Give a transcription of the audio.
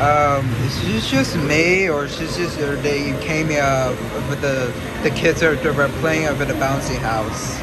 Um, it's just me, or it's just they came here with the the kids are they were playing over the bouncy house.